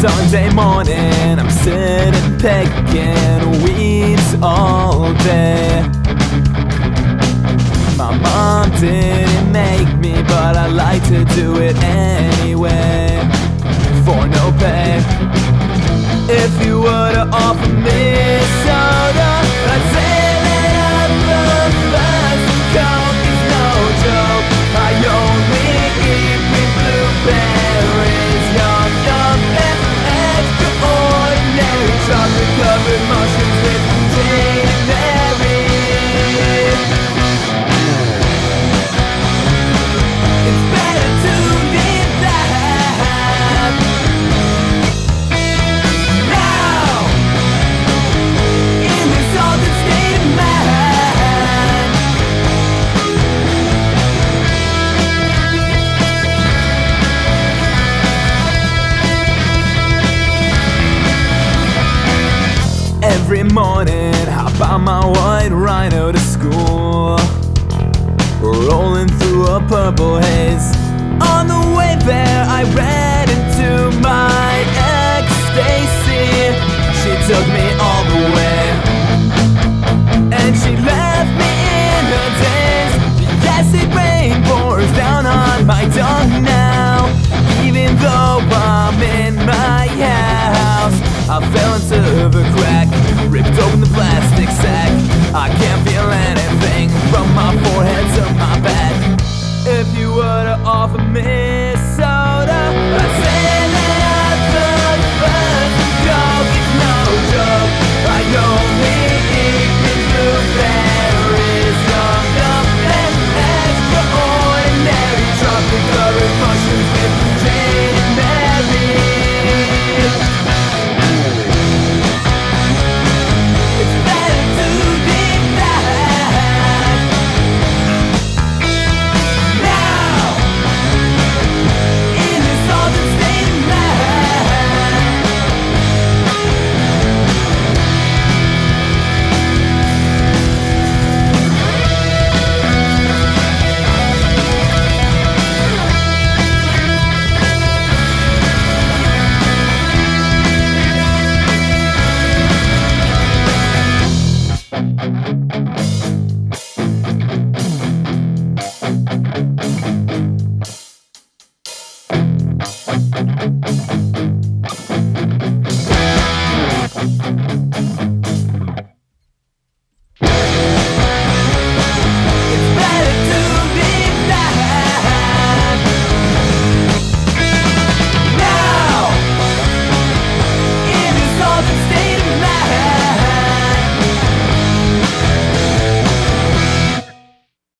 Sunday morning, I'm sitting picking weeds all day. every morning. Hop on my white rhino to school? Rolling through a purple haze. of a man.